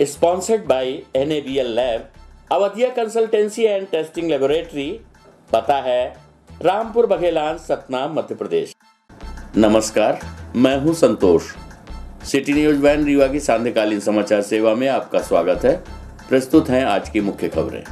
sponsored by NABL Lab, Awadhiya consultancy and testing laboratory पता है रामपुर बघेलान सतना मध्य प्रदेश। नमस्कार मैं हूँ Santosh. City news van Rewa की सांध्यकालीन समाचार सेवा में आपका स्वागत है। प्रस्तुत हैं आज की मुख्य खबरें।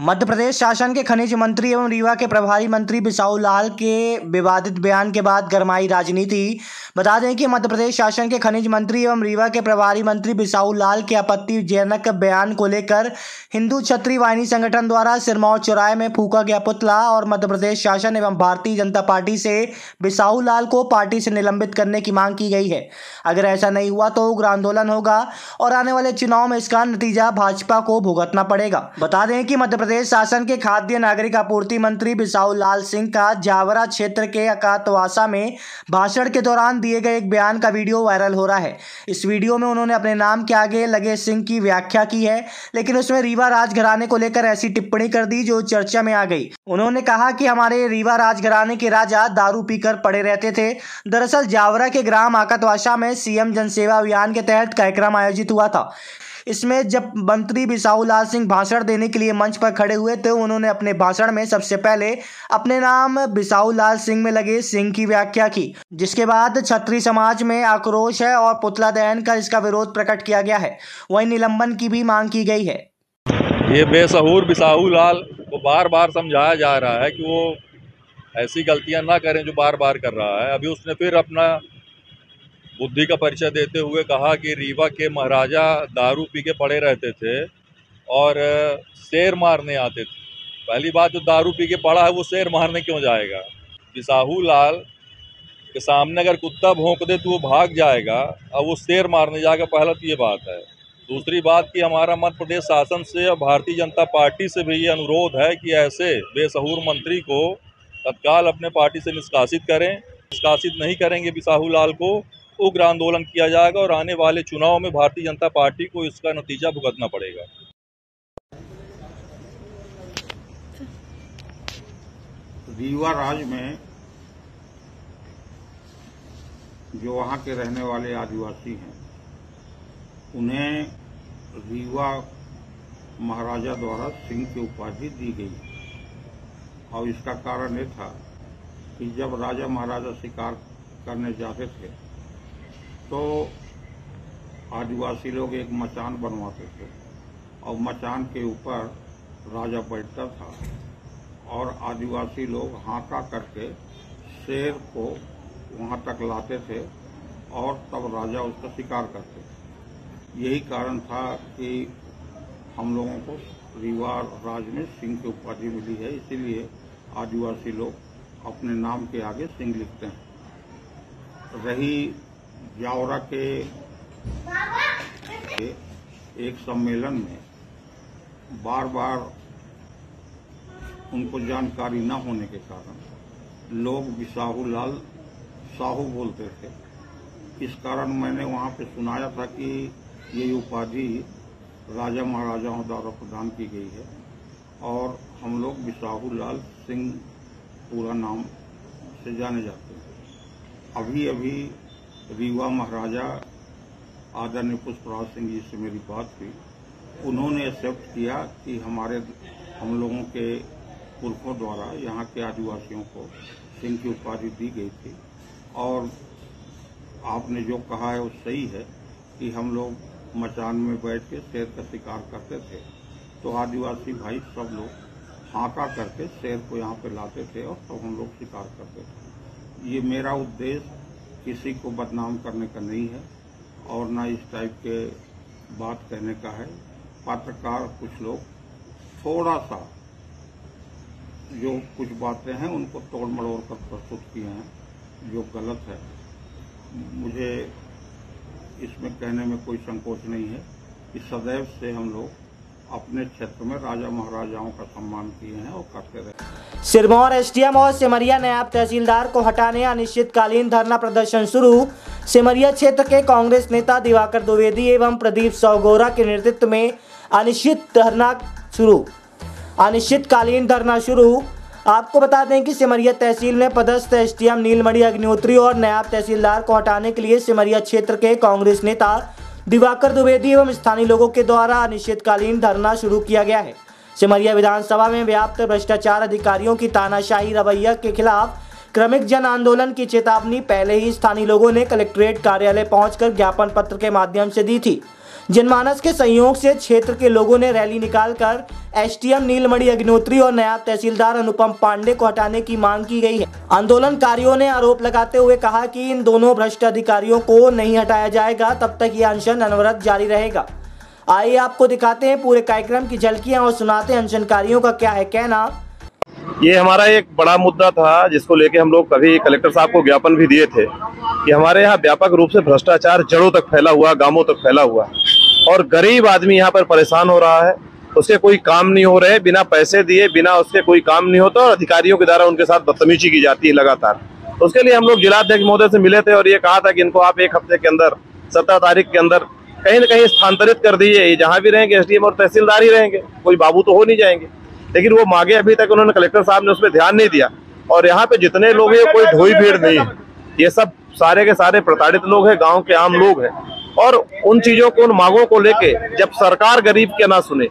मध्य प्रदेश शासन के खनिज मंत्री एवं रीवा के प्रभारी मंत्री बिसाऊ लाल के विवादित बयान के बाद गरमाई राजनीति। बता दें कि मध्य प्रदेश शासन के खनिज मंत्री एवं रीवा के प्रभारी मंत्री बिसाऊ लाल के आपत्तिजनक बयान को लेकर हिंदू छत्री वाहिनी संगठन द्वारा सिरमौर चौराहे में फूका गया पुतला और मध्य प्रदेश शासन एवं भारतीय जनता पार्टी से बिसाऊ लाल को पार्टी से निलंबित करने की मांग की गई है। अगर ऐसा नहीं हुआ तो उग्र आंदोलन होगा और आने वाले चुनाव में इसका नतीजा भाजपा को भुगतना पड़ेगा। बता दें कि मध्य प्रदेश शासन के खाद्य नागरिक आपूर्ति मंत्री बिसाऊ लाल सिंह का जावरा क्षेत्र के अकातवासा में भाषण के दौरान दिए गए एक बयान का वीडियो वायरल हो रहा है। इस वीडियो में उन्होंने अपने नाम के आगे लगे सिंह की व्याख्या की है, लेकिन उसमें रीवा राजघराने को लेकर ऐसी टिप्पणी कर दी जो चर्चा में आ गई। उन्होंने कहा कि हमारे रीवा राजघराने के राजा दारू पीकर पड़े रहते थे। दरअसल जावरा के ग्राम आकतवासा में सीएम जनसेवा अभियान के तहत कार्यक्रम आयोजित हुआ था। इसमें जब मंत्री बिसाऊ लाल सिंह भाषण देने के लिए मंच पर खड़े हुए तो उन्होंने अपने भाषण में सबसे पहले अपने नाम बिसाऊ लाल सिंह में लगे सिंह की व्याख्या की, जिसके बाद छत्री समाज में आक्रोश है और पुतला दहन का इसका विरोध प्रकट किया गया है। वहीं निलंबन की भी मांग की गई है। ये बेसहूर बिसाहू लाल को बार बार समझाया जा रहा है कि वो ऐसी गलतियाँ ना करें जो बार बार कर रहा है। अभी उसने फिर अपना बुद्धि का परिचय देते हुए कहा कि रीवा के महाराजा दारू पी के पड़े रहते थे और शेर मारने आते थे। पहली बात जो दारू पी के पड़ा है, वो शेर मारने क्यों जाएगा? बिसाहू लाल के सामने अगर कुत्ता भोंक दे तो वो भाग जाएगा और वो शेर मारने जाएगा, पहला तो ये बात है। दूसरी बात कि हमारा मध्य प्रदेश शासन से और भारतीय जनता पार्टी से भी ये अनुरोध है कि ऐसे बेसहूर मंत्री को तत्काल अपने पार्टी से निष्कासित करें। निष्कासित नहीं करेंगे बिसाहू लाल को उग्र आंदोलन किया जाएगा और आने वाले चुनाव में भारतीय जनता पार्टी को इसका नतीजा भुगतना पड़ेगा। रीवा राज्य में जो वहाँ के रहने वाले आदिवासी हैं, उन्हें रीवा महाराजा द्वारा सिंह की उपाधि दी गई। और इसका कारण यह था कि जब राजा महाराजा शिकार करने जाते थे तो आदिवासी लोग एक मचान बनवाते थे। और मचान के ऊपर राजा बैठता था और आदिवासी लोग हाका करके शेर को वहाँ तक लाते थे और तब राजा उसका शिकार करते थे। यही कारण था कि हम लोगों को रीवा राज में सिंह की उपाधि मिली है, इसीलिए आदिवासी लोग अपने नाम के आगे सिंह लिखते हैं। रही जावरा के एक सम्मेलन में बार बार उनको जानकारी न होने के कारण लोग बिसाहू लाल साहू बोलते थे। इस कारण मैंने वहाँ पे सुनाया था कि ये उपाधि राजा महाराजाओं द्वारा प्रदान की गई है और हम लोग बिसाहू लाल सिंह पूरा नाम से जाने जाते हैं। अभी अभी रीवा महाराजा आदरणीय पुष्पराज सिंह जी से मेरी बात हुई। उन्होंने एक्सेप्ट किया कि हमारे, हम लोगों के पुरखों द्वारा यहाँ के आदिवासियों को सिंह की उपाधि दी गई थी। और आपने जो कहा है वो सही है कि हम लोग मचान में बैठ के शेर का शिकार करते थे। तो आदिवासी भाई सब लोग हाँका करके शेर को यहाँ पे लाते थे और तब हम लोग शिकार करते थे। ये मेरा उद्देश्य किसी को बदनाम करने का नहीं है और ना इस टाइप के बात कहने का है। पत्रकार कुछ लोग थोड़ा सा जो कुछ बातें हैं, उनको तोड़ मड़ोड़ कर प्रस्तुत किए हैं, जो गलत है। मुझे इसमें कहने में कोई संकोच नहीं है कि सदैव से हम लोग अपने क्षेत्र में राजा महाराजाओं का सम्मान किए हैं और करते रहे। सिरमौर एसडीएम और सिमरिया नायब तहसीलदार को हटाने अनिश्चितकालीन धरना प्रदर्शन शुरू। सिमरिया क्षेत्र के कांग्रेस नेता दिवाकर द्विवेदी एवं प्रदीप सौगोरा के नेतृत्व में अनिश्चित धरना शुरू। अनिश्चितकालीन धरना शुरू। आपको बता दें कि सिमरिया तहसील में पदस्थ एसडीएम नीलमणि अग्निहोत्री और नायब तहसीलदार को हटाने के लिए सिमरिया क्षेत्र के कांग्रेस नेता दिवाकर द्विवेदी एवं स्थानीय लोगों के द्वारा अनिश्चितकालीन धरना शुरू किया गया है। सिमरिया विधानसभा में व्याप्त भ्रष्टाचार अधिकारियों की तानाशाही रवैया के खिलाफ क्रमिक जन आंदोलन की चेतावनी पहले ही स्थानीय लोगों ने कलेक्ट्रेट कार्यालय पहुंचकर ज्ञापन पत्र के माध्यम से दी थी। जनमानस के सहयोग से क्षेत्र के लोगों ने रैली निकालकर एसटीएम नीलमणि अग्निहोत्री और नायब तहसीलदार अनुपम पांडे को हटाने की मांग की गई है। आंदोलनकारियों ने आरोप लगाते हुए कहा कि इन दोनों भ्रष्ट अधिकारियों को नहीं हटाया जाएगा, तब तक यह अनशन अनवरत जारी रहेगा। आइए आपको दिखाते हैं पूरे कार्यक्रम की झलकियाँ और सुनाते हैं अनशनकारियों का क्या है कहना। ये हमारा एक बड़ा मुद्दा था, जिसको लेके हम लोग कभी कलेक्टर साहब को ज्ञापन भी दिए थे कि हमारे यहाँ व्यापक रूप से भ्रष्टाचार जड़ों तक फैला हुआ, गाँवों तक फैला हुआ और गरीब आदमी यहाँ पर परेशान हो रहा है, उसके कोई काम नहीं हो रहे, बिना पैसे दिए, बिना उसके कोई काम नहीं होता और अधिकारियों के द्वारा उनके साथ बदतमीजी की जाती है लगातार। उसके लिए हम लोग जिलाध्यक्ष महोदय से मिले थे और ये कहा था कि इनको आप एक हफ़्ते के अंदर, सत्रह तारीख के अंदर कहीं ना कहीं स्थानांतरित कर दीजिए जहाँ भी रहेंगे, एसडीएम और तहसीलदार ही रहेंगे, कोई बाबू तो हो नहीं जाएँगे। लेकिन वो मांगे अभी तक उन्होंने कलेक्टर साहब ने उस पर ध्यान नहीं दिया। और यहाँ पे जितने लोग हैं, कोई ढोई भीड़ नहीं है। ये सब सारे के सारे प्रताड़ित लोग हैं, गाँव के आम लोग हैं। और उन चीज़ों को, उन मांगों को लेके जब सरकार गरीब के ना सुने,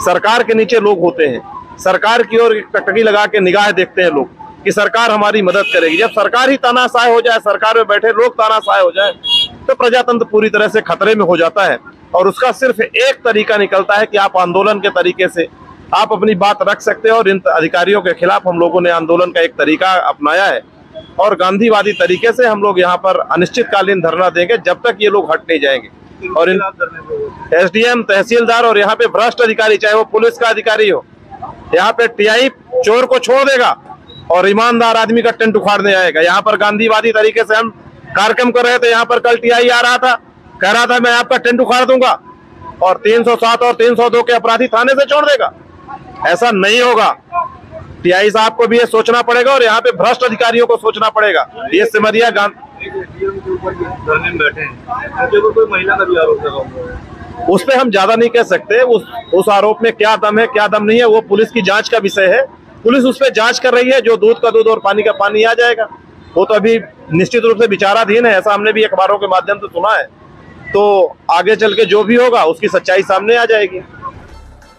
सरकार के नीचे लोग होते हैं, सरकार की ओर टकटकी लगा के निगाह देखते हैं लोग कि सरकार हमारी मदद करेगी। जब सरकार ही तानाशाह हो जाए, सरकार में बैठे लोग तानाशाह हो जाए तो प्रजातंत्र पूरी तरह से खतरे में हो जाता है और उसका सिर्फ़ एक तरीका निकलता है कि आप आंदोलन के तरीके से आप अपनी बात रख सकते हैं और इन अधिकारियों के खिलाफ हम लोगों ने आंदोलन का एक तरीका अपनाया है। और गांधीवादी तरीके से हम लोग यहाँ पर अनिश्चितकालीन धरना देंगे जब तक ये लोग हट नहीं जाएँगे। और इन एसडीएम तहसीलदार और यहाँ पे भ्रष्ट अधिकारी चाहे वो पुलिस का अधिकारी हो यहाँ पे टीआई चोर को छोड़ देगा और ईमानदार आदमी का टेंट उखाड़ने आएगा। यहाँ पर गांधीवादी तरीके से हम कार्यक्रम कर रहे थे, यहाँ पर कल टीआई आ रहा था। कह रहा था, मैं आपका टेंट उखाड़ दूँगा और 307 और 302 के अपराधी थाने से छोड़ देगा। ऐसा नहीं होगा। टीआई साहब को भी ये सोचना पड़ेगा और यहाँ पे भ्रष्ट अधिकारियों को सोचना पड़ेगा। ये सिमरिया गांधी उस पर हम ज़्यादा नहीं कह सकते। उस उस आरोप में क्या दम है, क्या दम नहीं है, वो पुलिस की जाँच का विषय है। पुलिस उस पर जाँच कर रही है, जो दूध का दूध और पानी का पानी आ जाएगा। वो तो अभी निश्चित रूप से विचाराधीन है, ऐसा हमने भी अखबारों के माध्यम से सुना है। तो आगे चल के जो भी होगा, उसकी सच्चाई सामने आ जाएगी।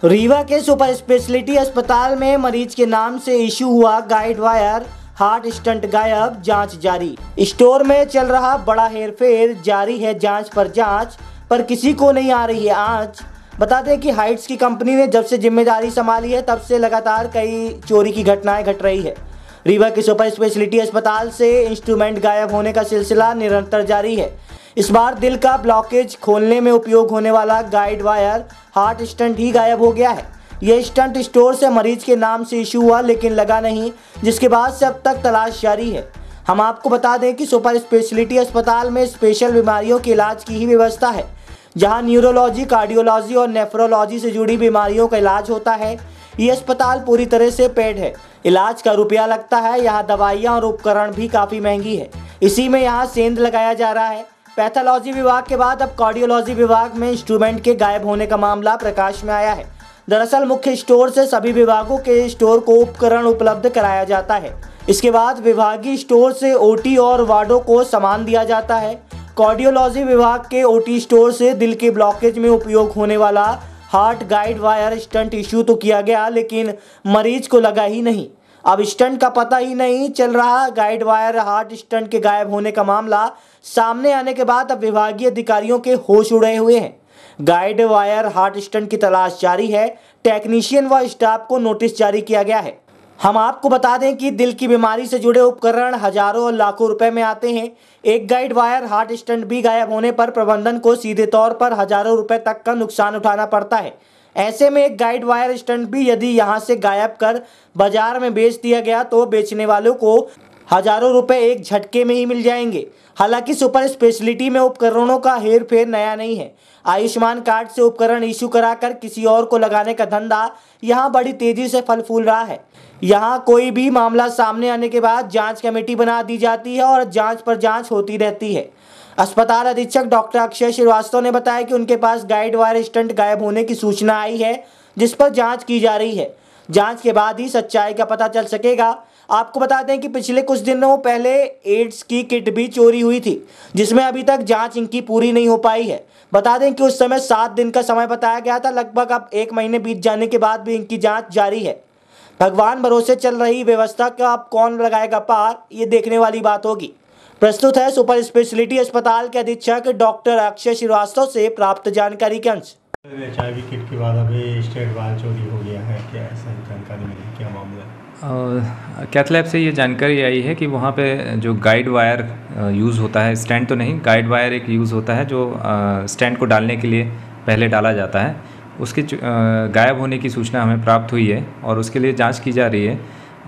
रीवा के सुपर स्पेशलिटी अस्पताल में मरीज़ के नाम से इशू हुआ गाइड वायर, हार्ट स्टंट गायब, जाँच जारी। स्टोर में चल रहा बड़ा हेरफेर, जारी है जाँच पर जाँच, पर किसी को नहीं आ रही है आँच। बता दें कि हाइट्स की कंपनी ने जब से ज़िम्मेदारी संभाली है, तब से लगातार कई चोरी की घटनाएँ घट रही है। रीवा के सुपर स्पेशलिटी अस्पताल से इंस्ट्रूमेंट गायब होने का सिलसिला निरंतर जारी है। इस बार दिल का ब्लॉकेज खोलने में उपयोग होने वाला गाइड वायर, हार्ट स्टंट ही गायब हो गया है। यह स्टंट स्टोर से मरीज़ के नाम से इशू हुआ, लेकिन लगा नहीं, जिसके बाद से अब तक तलाश जारी है। हम आपको बता दें कि सुपर स्पेशलिटी अस्पताल में स्पेशल बीमारियों के इलाज की ही व्यवस्था है, जहाँ न्यूरोलॉजी, कार्डियोलॉजी और नेफ्रोलॉजी से जुड़ी बीमारियों का इलाज होता है। ये अस्पताल पूरी तरह से पेड है इलाज का रुपया लगता है, यहाँ दवाइयाँ और उपकरण भी काफ़ी महँगी है। इसी में यहाँ सेंध लगाया जा रहा है। पैथोलॉजी विभाग के बाद अब कार्डियोलॉजी विभाग में इंस्ट्रूमेंट के गायब होने का मामला प्रकाश में आया है। दरअसल मुख्य स्टोर से सभी विभागों के स्टोर को उपकरण उपलब्ध कराया जाता है। इसके बाद विभागीय स्टोर से ओटी और वार्डो को सामान दिया जाता है। कार्डियोलॉजी विभाग के ओटी स्टोर से दिल के ब्लॉकेज में उपयोग होने वाला heart guide wire stent issue तो किया गया, लेकिन मरीज़ को लगा ही नहीं। अब स्टंट का पता ही नहीं चल रहा, गाइड वायर हार्ट स्टंट के गायब होने का मामला सामने आने के बाद अब विभागीय अधिकारियों के होश उड़े हुए हैं। गाइड वायर हार्ट स्टंट की तलाश जारी है, टेक्नीशियन व स्टाफ को नोटिस जारी किया गया है। हम आपको बता दें कि दिल की बीमारी से जुड़े उपकरण हज़ारों और लाखों रुपए में आते हैं। एक गाइड वायर हार्ट स्टंट भी गायब होने पर प्रबंधन को सीधे तौर पर हज़ारों रुपए तक का नुकसान उठाना पड़ता है। ऐसे में एक गाइड वायर स्टंट भी यदि यहाँ से गायब कर बाज़ार में बेच दिया गया तो बेचने वालों को हज़ारों रुपए एक झटके में ही मिल जाएँगे। हालाँकि सुपर स्पेशलिटी में उपकरणों का हेर फेर नया नहीं है। आयुष्मान कार्ड से उपकरण इशू कराकर किसी और को लगाने का धंधा यहाँ बड़ी तेज़ी से फल फूल रहा है। यहाँ कोई भी मामला सामने आने के बाद जाँच कमेटी बना दी जाती है और जाँच पर जाँच होती रहती है। अस्पताल अधीक्षक डॉक्टर अक्षय श्रीवास्तव ने बताया कि उनके पास गाइड वायर स्टंट गायब होने की सूचना आई है, जिस पर जाँच की जा रही है। जाँच के बाद ही सच्चाई का पता चल सकेगा आपको बता दें कि पिछले कुछ दिनों पहले एड्स की किट भी चोरी हुई थी, जिसमें अभी तक जाँच इनकी पूरी नहीं हो पाई है। बता दें कि उस समय सात दिन का समय बताया गया था, लगभग अब एक महीने बीत जाने के बाद भी इनकी जाँच जारी है। भगवान भरोसे चल रही व्यवस्था का अब कौन लगाएगा पार, ये देखने वाली बात होगी। प्रस्तुत है सुपर स्पेशलिटी अस्पताल के अधीक्षक डॉक्टर अक्षय श्रीवास्तव से प्राप्त जानकारी के अंश। एच आई वी किट के बाद अभी स्टेट बाल चोरी हो गया है, क्या ऐसा जानकारी मिली, क्या मामला है कैथ लैब से ये जानकारी आई है कि वहाँ पे जो गाइड वायर यूज़ होता है स्टैंड तो नहीं गाइड वायर एक यूज़ होता है जो स्टैंड को डालने के लिए पहले डाला जाता है। उसके गायब होने की सूचना हमें प्राप्त हुई है और उसके लिए जाँच की जा रही है।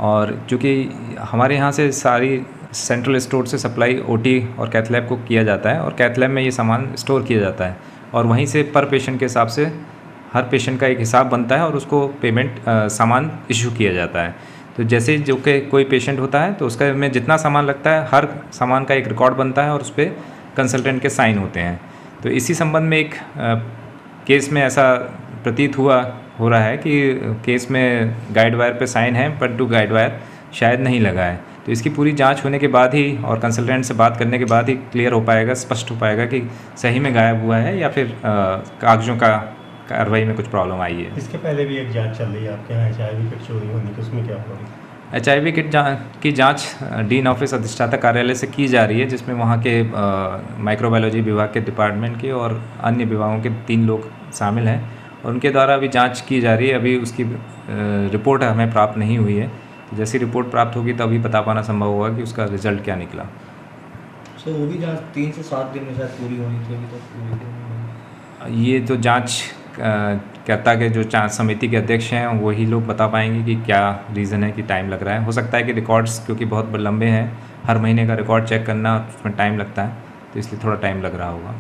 और चूँकि हमारे यहाँ से सारी सेंट्रल स्टोर से सप्लाई ओटी और कैथ लैब को किया जाता है और कैथ लैब में ये सामान स्टोर किया जाता है और वहीं से पर पेशेंट के हिसाब से हर पेशेंट का एक हिसाब बनता है और उसको पेमेंट सामान इशू किया जाता है। तो जैसे जो कि कोई पेशेंट होता है तो उसका में जितना सामान लगता है, हर सामान का एक रिकॉर्ड बनता है और उस पर कंसल्टेंट के साइन होते हैं। तो इसी संबंध में एक केस में ऐसा प्रतीत हुआ, हो रहा है कि केस में गाइड वायर पर साइन है पर टू गाइड वायर शायद नहीं लगा है। तो इसकी पूरी जाँच होने के बाद ही और कंसल्टेंट से बात करने के बाद ही क्लियर हो पाएगा, स्पष्ट हो पाएगा कि सही में गायब हुआ है या फिर कागजों का कार्रवाई में कुछ प्रॉब्लम आई है। इसके पहले भी एक जाँच चल रही है आपके यहाँ एच आई किट चोरी होने की उसमें क्या हुआ एच आई वी किट जा, की जाँच डीन ऑफ़िस अधिष्ठाता कार्यालय से की जा रही है जिसमें वहाँ के माइक्रोबायोलॉजी विभाग के डिपार्टमेंट के और अन्य विभागों के तीन लोग शामिल हैं। और उनके द्वारा अभी जाँच की जा रही है। अभी उसकी रिपोर्ट हमें प्राप्त नहीं हुई है। जैसी रिपोर्ट प्राप्त होगी तभी बता पाना संभव होगा कि उसका रिज़ल्ट क्या निकला। सर वो भी जाँच तीन से सात दिन में शायद पूरी होनी थी अभी तक पूरी ये जो जाँच करता के जो चांस समिति के अध्यक्ष हैं, वही लोग बता पाएँगे कि क्या रीज़न है कि टाइम लग रहा है। हो सकता है कि रिकॉर्ड्स क्योंकि बहुत लंबे हैं, हर महीने का रिकॉर्ड चेक करना उसमें टाइम लगता है तो इसलिए थोड़ा टाइम लग रहा होगा।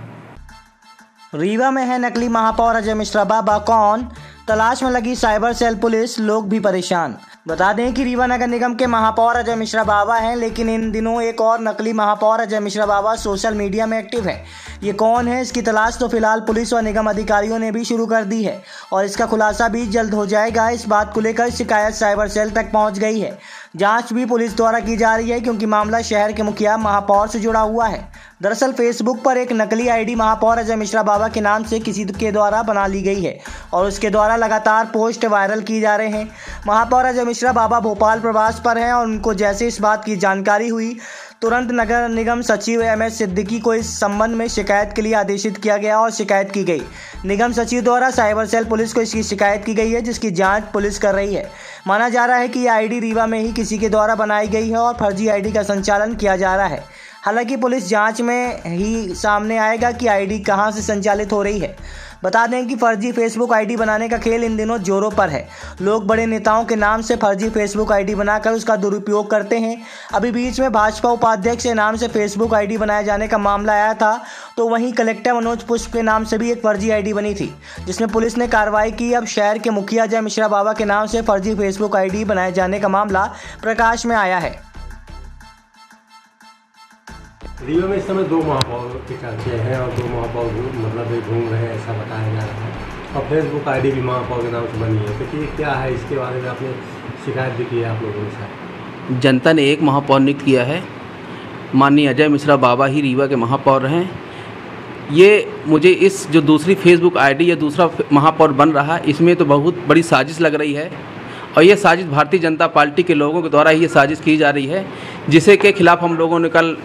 रीवा में है नकली महापौर अजय मिश्रा। बाबा कौन? तलाश में लगी साइबर सेल पुलिस, लोग भी परेशान। बता दें कि रीवा नगर निगम के महापौर अजय मिश्रा बाबा हैं, लेकिन इन दिनों एक और नकली महापौर अजय मिश्रा बाबा सोशल मीडिया में एक्टिव है। ये कौन है? इसकी तलाश तो फ़िलहाल पुलिस और निगम अधिकारियों ने भी शुरू कर दी है और इसका खुलासा भी जल्द हो जाएगा। इस बात को लेकर शिकायत साइबर सेल तक पहुँच गई है। जाँच भी पुलिस द्वारा की जा रही है क्योंकि मामला शहर के मुखिया महापौर से जुड़ा हुआ है। दरअसल फेसबुक पर एक नकली आईडी महापौर अजय मिश्रा बाबा के नाम से किसी के द्वारा बना ली गई है और उसके द्वारा लगातार पोस्ट वायरल की जा रहे हैं। महापौर अजय मिश्रा बाबा भोपाल प्रवास पर हैं और उनको जैसे इस बात की जानकारी हुई तुरंत नगर निगम सचिव एम एस सिद्दीकी को इस संबंध में शिकायत के लिए आदेशित किया गया और शिकायत की गई। निगम सचिव द्वारा साइबर सेल पुलिस को इसकी शिकायत की गई है, जिसकी जाँच पुलिस कर रही है। माना जा रहा है कि यह आईडी रीवा में ही किसी के द्वारा बनाई गई है और फर्जी आईडी का संचालन किया जा रहा है। हालाँकि पुलिस जाँच में ही सामने आएगा कि आईडी कहाँ से संचालित हो रही है। बता दें कि फर्जी फेसबुक आईडी बनाने का खेल इन दिनों जोरों पर है। लोग बड़े नेताओं के नाम से फर्जी फेसबुक आईडी बनाकर उसका दुरुपयोग करते हैं। अभी बीच में भाजपा उपाध्यक्ष के नाम से फेसबुक आईडी बनाए जाने का मामला आया था तो वहीं कलेक्टर मनोज पुष्प के नाम से भी एक फर्जी आईडी बनी थी, जिसमें पुलिस ने कार्रवाई की। अब शहर के मुखिया जय मिश्रा बाबा के नाम से फर्जी फेसबुक आईडी बनाए जाने का मामला प्रकाश में आया है। रीवा में इस समय दो महापौर के चर्चे हैं और दो महापौर मतलब घूम रहे हैं, ऐसा बताया जा रहा है। और फेसबुक आईडी भी महापौर के नाम से बनी है। तो ये क्या है? इसके बारे में आपने शिकायत भी की है आप लोगों के साथ जनता ने एक महापौर नियुक्त किया है। माननीय अजय मिश्रा बाबा ही रीवा के महापौर हैं। ये मुझे इस जो दूसरी फेसबुक आईडी या दूसरा महापौर बन रहा है इसमें तो बहुत बड़ी साजिश लग रही है। और ये साजिश भारतीय जनता पार्टी के लोगों के द्वारा ही ये साजिश की जा रही है। जिसे के खिलाफ हम लोगों ने कल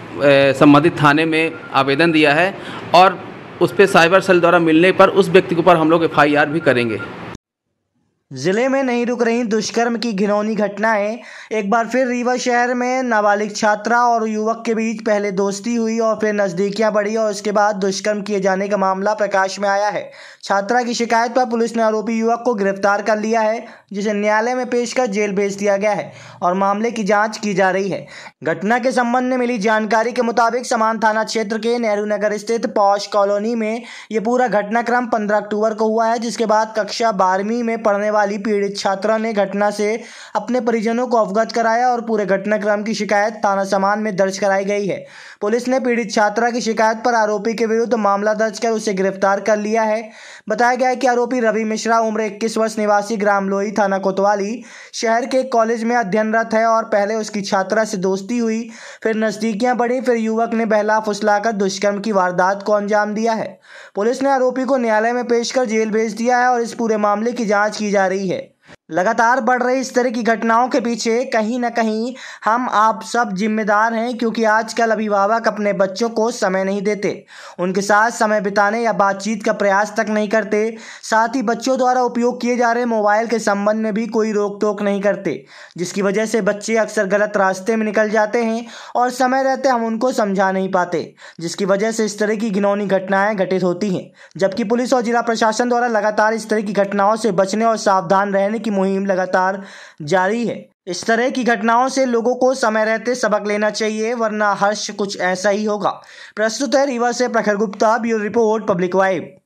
संबंधित थाने में आवेदन दिया है और उस पर साइबर सेल द्वारा मिलने पर उस व्यक्ति के ऊपर हम लोग एफआईआर भी करेंगे। ज़िले में नहीं रुक रही दुष्कर्म की घिनौनी घटनाएँ। एक बार फिर रीवा शहर में नाबालिग छात्रा और युवक के बीच पहले दोस्ती हुई और फिर नज़दीकियाँ बढ़ी और उसके बाद दुष्कर्म किए जाने का मामला प्रकाश में आया है। छात्रा की शिकायत पर पुलिस ने आरोपी युवक को गिरफ़्तार कर लिया है, जिसे न्यायालय में पेश कर जेल भेज दिया गया है और मामले की जाँच की जा रही है। घटना के संबंध में मिली जानकारी के मुताबिक समान थाना क्षेत्र के नेहरू नगर स्थित पौष कॉलोनी में ये पूरा घटनाक्रम पंद्रह अक्टूबर को हुआ है, जिसके बाद कक्षा बारहवीं में पढ़ने वाली पीड़ित छात्रा ने घटना से अपने परिजनों को अवगत कराया और पूरे घटनाक्रम की शिकायत थाना समान में दर्ज कराई गई है। पुलिस ने पीड़ित छात्रा की शिकायत पर आरोपी के विरुद्ध मामला दर्ज कर उसे गिरफ़्तार कर लिया है। बताया गया है कि आरोपी रवि मिश्रा, उम्र 21 वर्ष, निवासी ग्राम लोही थाना कोतवाली शहर के एक कॉलेज में अध्ययनरत है और पहले उसकी छात्रा से दोस्ती हुई, फिर नजदीकियाँ बढ़ी, फिर युवक ने बहला, फुसलाकर दुष्कर्म की वारदात को अंजाम दिया है। पुलिस ने आरोपी को न्यायालय में पेश कर जेल भेज दिया है और इस पूरे मामले की जाँच की जा रही है। लगातार बढ़ रही इस तरह की घटनाओं के पीछे कहीं ना कहीं हम आप सब जिम्मेदार हैं, क्योंकि आजकल अभिभावक अपने बच्चों को समय नहीं देते। उनके साथ समय बिताने या बातचीत का प्रयास तक नहीं करते। साथ ही बच्चों द्वारा उपयोग किए जा रहे मोबाइल के संबंध में भी कोई रोक टोक नहीं करते, जिसकी वजह से बच्चे अक्सर गलत रास्ते में निकल जाते हैं और समय रहते हम उनको समझा नहीं पाते, जिसकी वजह से इस तरह की घिनौनी घटनाएँ घटित होती हैं। जबकि पुलिस और जिला प्रशासन द्वारा लगातार इस तरह की घटनाओं से बचने और सावधान रहने की मुहिम लगातार जारी है। इस तरह की घटनाओं से लोगों को समय रहते सबक लेना चाहिए, वरना हर्ष कुछ ऐसा ही होगा। प्रस्तुत है रीवा से Prakhar Gupta, bureau report, public vibe.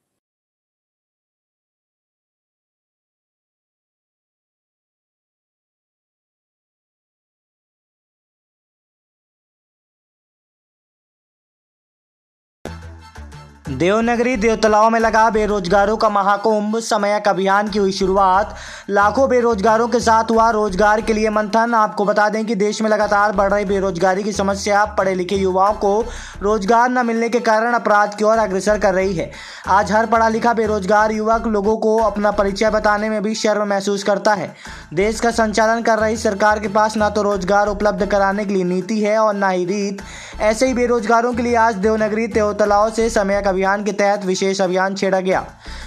Devnagari Devtalav में लगा बेरोजगारों का महाकुंभ। समयक अभियान की हुई शुरुआत। लाखों बेरोजगारों के साथ हुआ रोज़गार के लिए मंथन। आपको बता दें कि देश में लगातार बढ़ रही बेरोजगारी की समस्या। पढ़े लिखे युवाओं को रोज़गार न मिलने के कारण अपराध की ओर अग्रसर कर रही है। आज हर पढ़ा लिखा बेरोजगार युवक लोगों को अपना परिचय बताने में भी शर्म महसूस करता है। देश का संचालन कर रही सरकार के पास न तो रोज़गार उपलब्ध कराने के लिए नीति है और न ही रीत। ऐसे ही बेरोजगारों के लिए आज देवनगरी देवतलाव से समयक के तहत विशेष अभियान छेड़ा गया।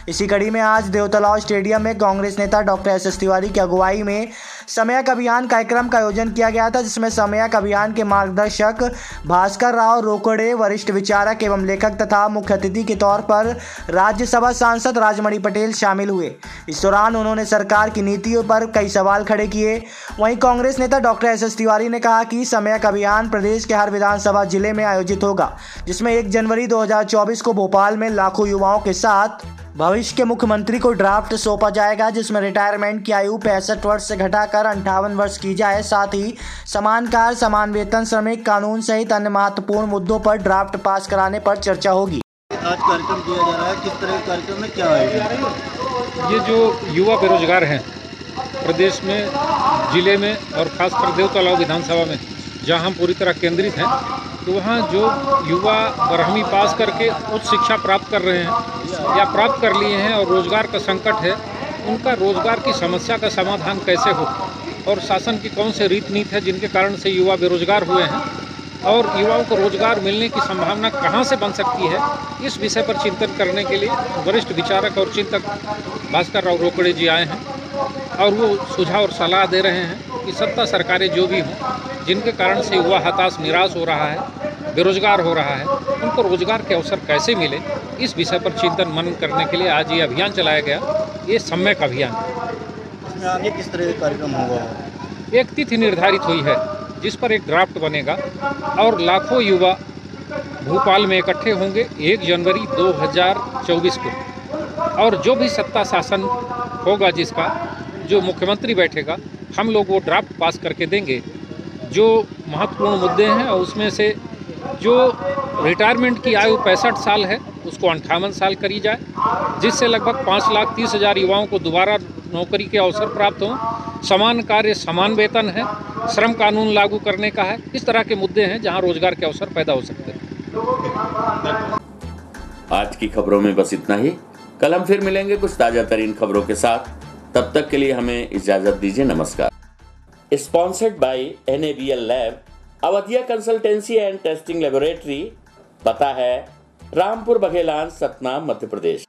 इसी कड़ी में आज देवतलाव स्टेडियम में कांग्रेस नेता डॉक्टर एस एस तिवारी की अगुवाई में समयक अभियान कार्यक्रम का आयोजन किया गया था, जिसमें समयक अभियान के मार्गदर्शक भास्कर राव रोकड़े, वरिष्ठ विचारक एवं लेखक तथा मुख्य अतिथि के तौर पर राज्यसभा सांसद राजमणि पटेल शामिल हुए। इस दौरान उन्होंने सरकार की नीतियों पर कई सवाल खड़े किए। वहीं कांग्रेस नेता डॉक्टर एस एस तिवारी ने कहा कि समयक अभियान प्रदेश के हर विधानसभा ज़िले में आयोजित होगा, जिसमें एक जनवरी 2024 को भोपाल में लाखों युवाओं के साथ भविष्य के मुख्यमंत्री को ड्राफ्ट सौंपा जाएगा जिसमें रिटायरमेंट की आयु पैंसठ वर्ष से घटाकर अंठावन वर्ष की जाए। साथ ही समान कार समान वेतन श्रमिक कानून सहित अन्य महत्वपूर्ण मुद्दों पर ड्राफ्ट पास कराने पर चर्चा होगी। आज कार्यक्रम किया जा रहा है। किस तरह के कार्यक्रम में क्या आयोजन ये जो युवा बेरोजगार हैं प्रदेश में ज़िले में और खासकर देवतालाव विधानसभा में जहाँ हम पूरी तरह केंद्रित हैं तो वहाँ जो युवा बारहवीं पास करके उच्च शिक्षा प्राप्त कर रहे हैं या प्राप्त कर लिए हैं और रोज़गार का संकट है, उनका रोज़गार की समस्या का समाधान कैसे हो? और शासन की कौन से रीत नीत है जिनके कारण से युवा बेरोजगार हुए हैं? और युवाओं को रोज़गार मिलने की संभावना कहाँ से बन सकती है? इस विषय पर चिंतन करने के लिए वरिष्ठ विचारक और चिंतक भास्कर राव रोकड़े जी आए हैं और वो सुझाव और सलाह दे रहे हैं कि सत्ता सरकारें जो भी हों जिनके कारण से युवा हताश निराश हो रहा है बेरोजगार हो रहा है उनको रोज़गार के अवसर कैसे मिले? इस विषय पर चिंतन मनन करने के लिए आज ये अभियान चलाया गया। ये सम्यक अभियान इसमें आगे किस तरह का कार्यक्रम होगा? एक तिथि निर्धारित हुई है जिस पर एक ड्राफ्ट बनेगा और लाखों युवा भोपाल में इकट्ठे होंगे एक जनवरी 2024 को। और जो भी सत्ता शासन होगा जिसका जो मुख्यमंत्री बैठेगा हम लोग वो ड्राफ्ट पास करके देंगे। जो महत्वपूर्ण मुद्दे हैं और उसमें से जो रिटायरमेंट की आयु पैंसठ साल है, उसको अंठावन साल करी जाए, जिससे लगभग पाँच लाख तीस हज़ार युवाओं को दोबारा नौकरी के अवसर प्राप्त हों। समान कार्य, समान वेतन है, श्रम कानून लागू करने का है, इस तरह के मुद्दे हैं जहाँ रोज़गार के अवसर पैदा हो सकते हैं। आज की खबरों में बस इतना ही। कल हम फिर मिलेंगे कुछ ताज़ा तरीन खबरों के साथ। तब तक के लिए हमें इजाज़त दीजिए, नमस्कार। Sponsored by N lab Awadhiya consultancy and testing laboratory पता है रामपुर बघेलान सतना मध्य प्रदेश